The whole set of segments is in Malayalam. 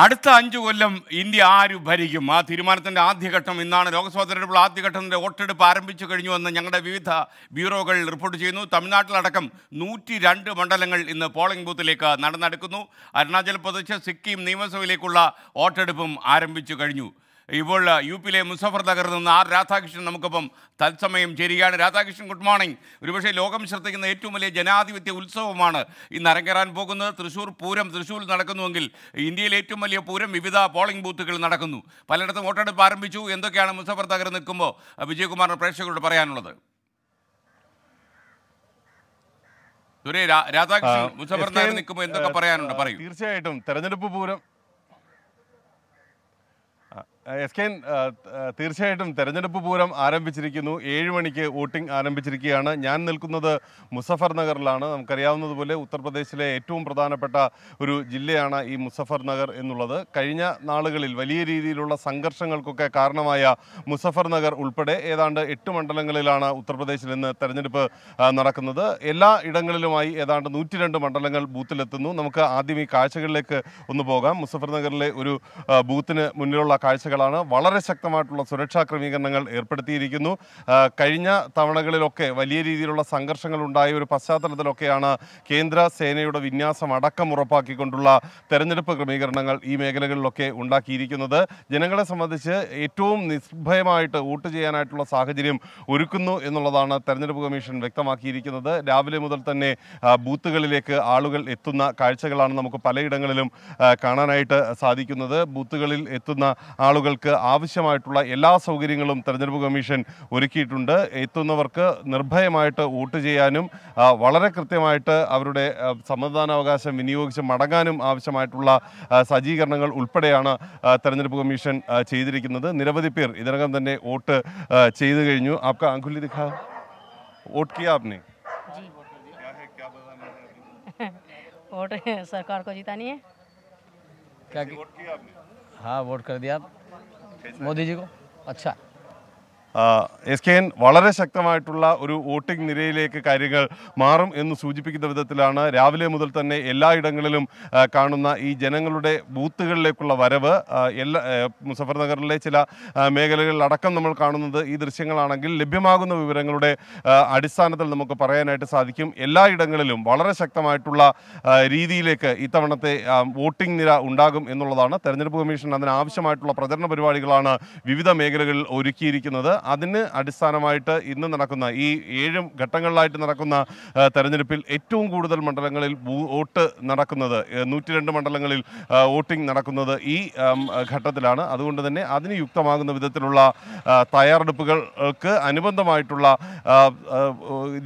അടുത്ത അഞ്ച് കൊല്ലം ഇന്ത്യ ആര് ഭരിക്കും? ആ തീരുമാനത്തിന്റെ ആദ്യഘട്ടം ഇന്നാണ്. ലോക്സഭാ തെരഞ്ഞെടുപ്പിൽ ആദ്യഘട്ടത്തിന്റെ വോട്ടെടുപ്പ് ആരംഭിച്ചു കഴിഞ്ഞുവെന്ന് ഞങ്ങളുടെ വിവിധ ബ്യൂറോകൾ റിപ്പോർട്ട് ചെയ്യുന്നു. തമിഴ്നാട്ടിലടക്കം നൂറ്റി രണ്ട് മണ്ഡലങ്ങൾ ഇന്ന് പോളിംഗ് ബൂത്തിലേക്ക് നടന്നെടുക്കുന്നു. അരുണാചൽ പ്രദേശ് സിക്കിം നിയമസഭയിലേക്കുള്ള വോട്ടെടുപ്പും ആരംഭിച്ചു കഴിഞ്ഞു. ഇപ്പോൾ യു പിയിലെ മുസഫർ നഗറിൽ നിന്ന് ആർ രാധാകൃഷ്ണൻ നമുക്കൊപ്പം തത്സമയം ചേരുകയാണ്. Radhakrishnan good morning. ഒരുപക്ഷെ ലോകം ശ്രദ്ധിക്കുന്ന ഏറ്റവും വലിയ ജനാധിപത്യ ഉത്സവമാണ് ഇന്ന് അരങ്ങേറാൻ പോകുന്നത്. തൃശ്ശൂർ പൂരം തൃശ്ശൂരിൽ നടക്കുന്നുവെങ്കിൽ ഇന്ത്യയിലെ ഏറ്റവും വലിയ പൂരം വിവിധ പോളിംഗ് ബൂത്തുകൾ നടക്കുന്നു. പലയിടത്തും വോട്ടെടുപ്പ് ആരംഭിച്ചു. എന്തൊക്കെയാണ് മുസഫർ നഗർ നിൽക്കുമ്പോൾ വിജയകുമാറിന് പ്രേക്ഷകരോട് പറയാനുള്ളത്? രാധാകൃഷ്ണൻ മുസഫർ നഗർ നിൽക്കുമ്പോൾ എന്തൊക്കെ പറയാനുണ്ട്? പറയൂ. തീർച്ചയായിട്ടും. തെരഞ്ഞെടുപ്പ് പൂരം. എസ് കെ തീർച്ചയായിട്ടും തെരഞ്ഞെടുപ്പ് പൂരം ആരംഭിച്ചിരിക്കുന്നു. ഏഴ് മണിക്ക് വോട്ടിംഗ് ആരംഭിച്ചിരിക്കുകയാണ്. ഞാൻ നിൽക്കുന്നത് മുസഫർ നഗറിലാണ്. നമുക്കറിയാവുന്നതുപോലെ ഉത്തർപ്രദേശിലെ ഏറ്റവും പ്രധാനപ്പെട്ട ഒരു ജില്ലയാണ് ഈ മുസഫർ നഗർ എന്നുള്ളത്. കഴിഞ്ഞ നാളുകളിൽ വലിയ രീതിയിലുള്ള സംഘർഷങ്ങൾക്കൊക്കെ കാരണമായ മുസഫർ നഗർ ഉൾപ്പെടെ ഏതാണ്ട് എട്ട് മണ്ഡലങ്ങളിലാണ് ഉത്തർപ്രദേശിൽ ഇന്ന് തെരഞ്ഞെടുപ്പ് നടക്കുന്നത്. എല്ലാ ഇടങ്ങളിലുമായി ഏതാണ്ട് നൂറ്റി രണ്ട് മണ്ഡലങ്ങൾ ബൂത്തിലെത്തുന്നു. നമുക്ക് ആദ്യം ഈ കാഴ്ചകളിലേക്ക് ഒന്ന് പോകാം. മുസഫർ നഗറിലെ ഒരു ബൂത്തിന് മുന്നിലുള്ള കാഴ്ചകളാണ് വളരെ ശക്തമായിട്ടുള്ള സുരക്ഷാ ക്രമീകരണങ്ങൾ ഏർപ്പെടുത്തിയിരിക്കുന്നു. കഴിഞ്ഞ തവണകളിലൊക്കെ വലിയ രീതിയിലുള്ള സംഘർഷങ്ങൾ ഉണ്ടായ ഒരു പശ്ചാത്തലത്തിലൊക്കെയാണ് കേന്ദ്ര സേനയുടെ വിന്യാസം അടക്കം ഉറപ്പാക്കിക്കൊണ്ടുള്ള തെരഞ്ഞെടുപ്പ് ക്രമീകരണങ്ങൾ ഈ മേഖലകളിലൊക്കെ ഉണ്ടാക്കിയിരിക്കുന്നത്. ജനങ്ങളെ സംബന്ധിച്ച് ഏറ്റവും നിർഭയമായിട്ട് വോട്ട് ചെയ്യാനായിട്ടുള്ള സാഹചര്യം ഒരുക്കുന്നു എന്നുള്ളതാണ് തെരഞ്ഞെടുപ്പ് കമ്മീഷൻ വ്യക്തമാക്കിയിരിക്കുന്നത്. രാവിലെ മുതൽ തന്നെ ബൂത്തുകളിലേക്ക് ആളുകൾ എത്തുന്ന കാഴ്ചകളാണ് നമുക്ക് പലയിടങ്ങളിലും കാണാനായിട്ട് സാധിക്കുന്നത്. ബൂത്തുകളിൽ എത്തുന്ന ആളുകൾക്ക് ആവശ്യമായിട്ടുള്ള എല്ലാ സൗകര്യങ്ങളും തെരഞ്ഞെടുപ്പ് കമ്മീഷൻ ഒരുക്കിയിട്ടുണ്ട് എത്തുന്നവർക്ക് നിർഭയമായിട്ട് വോട്ട് ചെയ്യാനും ആ, വളരെ കൃത്യമായിട്ട് അവരുടെ ആ, സമ്മതിദാനാവകാശം വിനിയോഗിച്ച് മടങ്ങാനും ആവശ്യമായിട്ടുള്ള ആ, സജ്ജീകരണങ്ങൾ ഉൾപ്പെടെയാണ് ആ, തെരഞ്ഞെടുപ്പ് കമ്മീഷൻ ആ, ചെയ്തിരിക്കുന്നത് നിരവധി പേർ ഇതിനകം തന്നെ വോട്ട് ആ, ചെയ്തു കഴിഞ്ഞു ആപ്ക അങ്കുലി ദിഖാ വോട്ട് കിയാ आपने वोट सरकार को जितानी है क्या हाँ वोट कर दिया मोदी जी को? अच्छा। എസ് കെ എൻ വളരെ ശക്തമായിട്ടുള്ള ഒരു വോട്ടിംഗ് നിരയിലേക്ക് കാര്യങ്ങൾ മാറും എന്ന് സൂചിപ്പിക്കുന്ന വിധത്തിലാണ് രാവിലെ മുതൽ തന്നെ എല്ലായിടങ്ങളിലും കാണുന്ന ഈ ജനങ്ങളുടെ ബൂത്തുകളിലേക്കുള്ള വരവ്. എല്ലാ മുസഫർ നഗറിലെ ചില മേഖലകളിലടക്കം നമ്മൾ കാണുന്നത് ഈ ദൃശ്യങ്ങളാണെങ്കിൽ ലഭ്യമാകുന്ന വിവരങ്ങളുടെ അടിസ്ഥാനത്തിൽ നമുക്ക് പറയാനായിട്ട് സാധിക്കും. എല്ലായിടങ്ങളിലും വളരെ ശക്തമായിട്ടുള്ള രീതിയിലേക്ക് ഇത്തവണത്തെ വോട്ടിംഗ് നിര ഉണ്ടാകും എന്നുള്ളതാണ്. തെരഞ്ഞെടുപ്പ് കമ്മീഷൻ അതിനാവശ്യമായിട്ടുള്ള പ്രചരണ പരിപാടികളാണ് വിവിധ മേഖലകളിൽ ഒരുക്കിയിരിക്കുന്നത്. അതിന് അടിസ്ഥാനമായിട്ട് ഇന്ന് നടക്കുന്ന ഈ ഏഴ് ഘട്ടങ്ങളിലായിട്ട് നടക്കുന്ന തെരഞ്ഞെടുപ്പിൽ ഏറ്റവും കൂടുതൽ മണ്ഡലങ്ങളിൽ വോട്ട് നടക്കുന്നത് നൂറ്റി രണ്ട് മണ്ഡലങ്ങളിൽ വോട്ടിംഗ് നടക്കുന്നത് ഈ ഘട്ടത്തിലാണ്. അതുകൊണ്ട് തന്നെ അതിന് യുക്തമാകുന്ന വിധത്തിലുള്ള തയ്യാറെടുപ്പുകൾക്ക് അനുബന്ധമായിട്ടുള്ള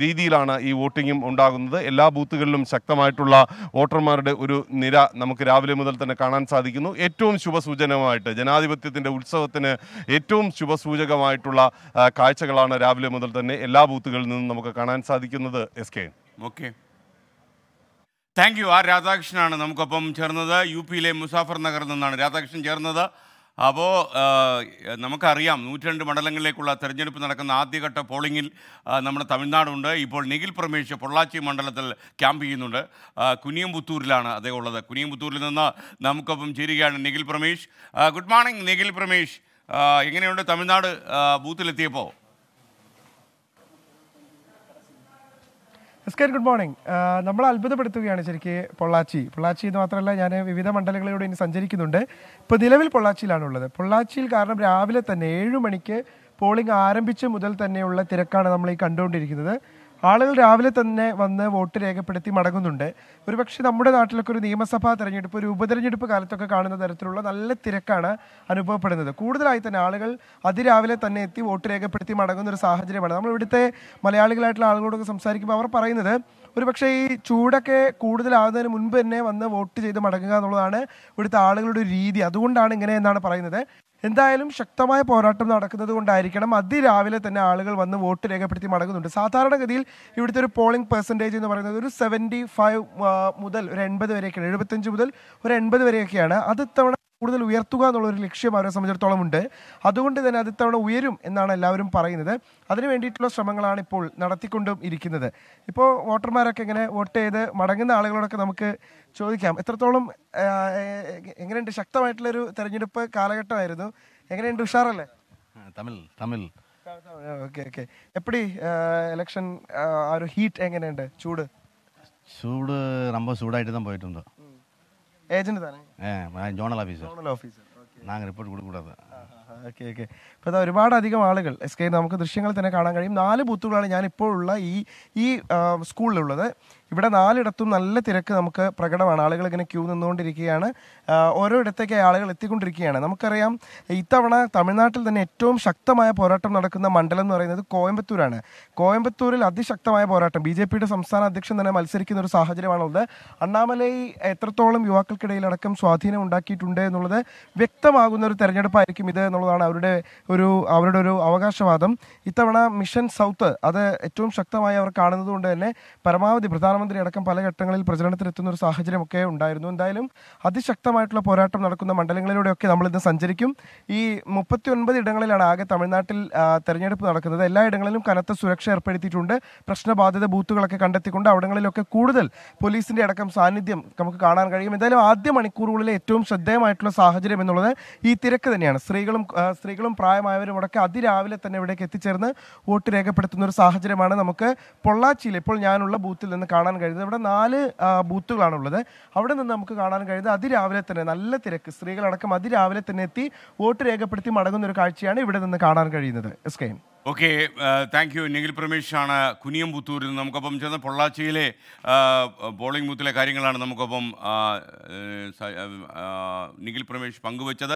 രീതിയിലാണ് ഈ വോട്ടിങ്ങും ഉണ്ടാകുന്നത്. എല്ലാ ബൂത്തുകളിലും ശക്തമായിട്ടുള്ള വോട്ടർമാരുടെ ഒരു നിര നമുക്ക് രാവിലെ മുതൽ തന്നെ കാണാൻ സാധിക്കുന്നു. ഏറ്റവും ശുഭസൂചനമായിട്ട് ജനാധിപത്യത്തിന്റെ ഉത്സവത്തിന് ഏറ്റവും ശുഭസൂചകമായിട്ടുള്ള ആ, കാഴ്ചകളാണ് രാവിലെ മുതൽ തന്നെ എല്ലാ ബൂത്തുകളിൽ നിന്നും നമുക്ക് കാണാൻ സാധിക്കുന്നത് S K okay. Thank you R രാധാകൃഷ്ണനാണ് നമുക്കൊപ്പം ചേർന്നത്. യു പിയിലെ മുസാഫർ നഗറിൽ നിന്നാണ് രാധാകൃഷ്ണൻ ചേർന്നത്. അപ്പോൾ നമുക്കറിയാം നൂറ്റിരണ്ട് മണ്ഡലങ്ങളിലേക്കുള്ള തെരഞ്ഞെടുപ്പ് നടക്കുന്ന ആദ്യഘട്ട ആ, നമ്മുടെ തമിഴ്നാടുണ്ട്. ഇപ്പോൾ നിഖിൽ പ്രമേശ് പൊള്ളാച്ചി മണ്ഡലത്തിൽ ക്യാമ്പ് ചെയ്യുന്നുണ്ട്. കുനിയംപുത്തൂരിലാണ് അദ്ദേഹം ഉള്ളത്. കുനിയംപുത്തൂരിൽ നിന്ന് നമുക്കൊപ്പം ചേരുകയാണ് നിഖിൽ പ്രമേശ് ഗുഡ് മോർണിംഗ് നിഖിൽ പ്രമേശ് ആ, എങ്ങനെയുണ്ട് തമിഴ്നാട് ബൂത്തിലെത്തിയപ്പോൾ കെ ഗുഡ് മോർണിംഗ്. നമ്മൾ അത്ഭുതപ്പെടുത്തുകയാണ് ശരിക്ക് പൊള്ളാച്ചി. പൊള്ളാച്ചി എന്ന് മാത്രമല്ല ഞാൻ വിവിധ മണ്ഡലങ്ങളിലൂടെ ഇനി സഞ്ചരിക്കുന്നുണ്ട്. ഇപ്പോൾ നിലവിൽ പൊള്ളാച്ചിയിലാണ് ഉള്ളത് പൊള്ളാച്ചിയിൽ കാരണം രാവിലെ തന്നെ ഏഴ് മണിക്ക് പോളിംഗ് ആരംഭിച്ച മുതൽ തന്നെയുള്ള തിരക്കാണ് നമ്മൾ ഈ കണ്ടുകൊണ്ടിരിക്കുന്നത്. ആളുകൾ രാവിലെ തന്നെ വന്ന് വോട്ട് രേഖപ്പെടുത്തി മടങ്ങുന്നുണ്ട്. ഒരുപക്ഷെ നമ്മുടെ നാട്ടിലൊക്കെ ഒരു നിയമസഭാ തെരഞ്ഞെടുപ്പ് ഒരു ഉപതെരഞ്ഞെടുപ്പ് കാലത്തൊക്കെ കാണുന്ന തരത്തിലുള്ള നല്ല തിരക്കാണ് അനുഭവപ്പെടുന്നത്. കൂടുതലായി തന്നെ ആളുകൾ അതിരാവിലെ തന്നെ എത്തി വോട്ട് രേഖപ്പെടുത്തി മടങ്ങുന്ന ഒരു സാഹചര്യമാണ്. നമ്മൾ ഇവിടുത്തെ മലയാളികളായിട്ടുള്ള ആളുകളോടൊക്കെ സംസാരിക്കുമ്പോൾ അവർ പറയുന്നത് ഒരുപക്ഷെ ഈ ചൂടൊക്കെ കൂടുതലാകുന്നതിന് മുൻപ് തന്നെ വന്ന് വോട്ട് ചെയ്ത് മടങ്ങുക എന്നുള്ളതാണ് ഇവിടുത്തെ ആളുകളുടെ ഒരു രീതി. അതുകൊണ്ടാണ് ഇങ്ങനെ എന്നാണ് പറയുന്നത്. എന്തായാലും ശക്തമായ പോരാട്ടം നടക്കുന്നത് കൊണ്ടായിരിക്കണം അതിരാവിലെ തന്നെ ആളുകൾ വന്ന് വോട്ട് രേഖപ്പെടുത്തി മടങ്ങുന്നുണ്ട്. സാധാരണഗതിയിൽ ഇവിടുത്തെ ഒരു പോളിംഗ് പെർസെന്റേജ് എന്ന് പറയുന്നത് ഒരു സെവന്റി ഫൈവ് മുതൽ ഒരു എൺപത് വരെയൊക്കെയാണ്. എഴുപത്തഞ്ച് മുതൽ ഒരു എൺപത് വരെയൊക്കെയാണ്. അത് ഇത്തവണ കൂടുതൽ ഉയർത്തുക എന്നുള്ളൊരു ലക്ഷ്യം അവരെ സംബന്ധിച്ചിടത്തോളം ഉണ്ട് അതുകൊണ്ട് തന്നെ അത് ഇത്തവണ ഉയരും എന്നാണ് എല്ലാവരും പറയുന്നത് അതിനു വേണ്ടിയിട്ടുള്ള ശ്രമങ്ങളാണ് ഇപ്പോൾ നടത്തിക്കൊണ്ടും ഇരിക്കുന്നത് ഇപ്പോൾ വോട്ടർമാരൊക്കെ ഇങ്ങനെ വോട്ട് ചെയ്ത് മടങ്ങുന്ന ആളുകളോടൊക്കെ നമുക്ക് ചോദിക്കാം എത്രത്തോളം ആ, എ- എങ്ങനെയുണ്ട് ശക്തമായിട്ടുള്ളൊരു തെരഞ്ഞെടുപ്പ് കാലഘട്ടമായിരുന്നു എങ്ങനെയുണ്ട് ഉഷാറല്ലേ தமிழ் தமிழ் ഓക്കെ ഓക്കെ എപ്പടി എലക്ഷൻ ആ ഒരു ഹീറ്റ് എങ്ങനെയുണ്ട് ചൂട് சூடு ரொம்ப சூடாயிட்டு தான் போயிட்டு இருந்தோம் ഏജന്റ് തന്നെ A zonal officer nodal officer நாங்கள் ரிப்போர்ட் கொடுக்கக்கூடாது ഓക്കെ ഓക്കെ ഇപ്പോൾ ഇതാ ഒരുപാട് അധികം ആളുകൾ എസ് കെ നമുക്ക് ദൃശ്യങ്ങൾ തന്നെ കാണാൻ കഴിയും നാല് ബൂത്തുകളാണ് ഞാൻ ഇപ്പോഴുള്ള ഈ ഈ ആ, സ്കൂളിലുള്ളത് ഇവിടെ നാലിടത്തും നല്ല തിരക്ക് നമുക്ക് പ്രകടമാണ്. ആളുകൾ ഇങ്ങനെ ക്യൂ നിന്നുകൊണ്ടിരിക്കുകയാണ്. ഓരോ ഇടത്തേക്ക് ആളുകൾ എത്തിക്കൊണ്ടിരിക്കുകയാണ്. നമുക്കറിയാം ഇത്തവണ തമിഴ്നാട്ടിൽ തന്നെ ഏറ്റവും ശക്തമായ പോരാട്ടം നടക്കുന്ന മണ്ഡലം എന്ന് പറയുന്നത് കോയമ്പത്തൂരാണ്. കോയമ്പത്തൂരിൽ അതിശക്തമായ പോരാട്ടം. ബി ജെ പിയുടെ സംസ്ഥാന അധ്യക്ഷൻ തന്നെ മത്സരിക്കുന്ന ഒരു സാഹചര്യമാണുള്ളത്. അണ്ണാമലൈ എത്രത്തോളം യുവാക്കൾക്കിടയിലടക്കം സ്വാധീനം ഉണ്ടാക്കിയിട്ടുണ്ട് എന്നുള്ളത് വ്യക്തമാകുന്ന ഒരു തെരഞ്ഞെടുപ്പായിരിക്കും ഇത് എന്നുള്ളതാണ് അവരുടെ ഒരു അവരുടെ ഒരു അവകാശവാദം. ഇത്തവണ മിഷൻ സൗത്ത് അത് ഏറ്റവും ശക്തമായി അവർ കാണുന്നത് കൊണ്ട് തന്നെ പരമാവധി പ്രധാനമന്ത്രി അടക്കം പല ഘട്ടങ്ങളിൽ പ്രചരണത്തിലെത്തുന്ന ഒരു സാഹചര്യമൊക്കെ ഉണ്ടായിരുന്നു. എന്തായാലും അതിശക്തമായിട്ടുള്ള പോരാട്ടം നടക്കുന്ന മണ്ഡലങ്ങളിലൂടെയൊക്കെ നമ്മൾ ഇന്ന് സഞ്ചരിക്കും. ഈ മുപ്പത്തി ഒൻപത് ഇടങ്ങളിലാണ് ആകെ തമിഴ്നാട്ടിൽ തെരഞ്ഞെടുപ്പ് നടക്കുന്നത്. എല്ലാ ഇടങ്ങളിലും കനത്ത സുരക്ഷ ഏർപ്പെടുത്തിയിട്ടുണ്ട്. പ്രശ്നബാധിത ബൂത്തുകളൊക്കെ കണ്ടെത്തിക്കൊണ്ട് അവിടങ്ങളിലൊക്കെ കൂടുതൽ പോലീസിന്റെ അടക്കം സാന്നിധ്യം നമുക്ക് കാണാൻ കഴിയും. എന്തായാലും ആദ്യ മണിക്കൂറുകളിലെ ഏറ്റവും ശ്രദ്ധേയമായിട്ടുള്ള സാഹചര്യം എന്നുള്ളത് ഈ തിരക്ക് തന്നെയാണ്. സ്ത്രീകളും സ്ത്രീകളും പ്രായമായവരും അടക്കം അതിരാവിലെ തന്നെ ഇവിടേക്ക് എത്തിച്ചേർന്ന് വോട്ട് രേഖപ്പെടുത്തുന്ന ഒരു സാഹചര്യമാണ് നമുക്ക് പൊള്ളാച്ചിയിൽ ഇപ്പോൾ ഞാനുള്ള ബൂത്തിൽ നിന്ന് കാണാൻ കഴിയുന്നത്. ഇവിടെ നാല് ബൂത്തുകളാണ് ഉള്ളത് അവിടെ നിന്ന് നമുക്ക് കാണാൻ കഴിയുന്നത് അതിരാവിലെ തന്നെ നല്ല തിരക്ക്. സ്ത്രീകളടക്കം അതിരാവിലെ തന്നെ എത്തി വോട്ട് രേഖപ്പെടുത്തി മടങ്ങുന്ന ഒരു കാഴ്ചയാണ് ഇവിടെ നിന്ന് കാണാൻ കഴിയുന്നത്. S K okay thank you Nikhil പ്രമേഷാണ് ബൂത്തൂരിൽ നിന്ന്. നമുക്കൊപ്പം ചേർന്ന പൊള്ളാച്ചിയിലെ പോളിംഗ് ബൂത്തിലെ കാര്യങ്ങളാണ് നമുക്കൊപ്പം നിഖിൽ പ്രമേഷ് പങ്കുവച്ചത്.